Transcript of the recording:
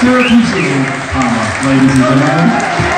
Syracuse Eagle uh, ladies and gentlemen.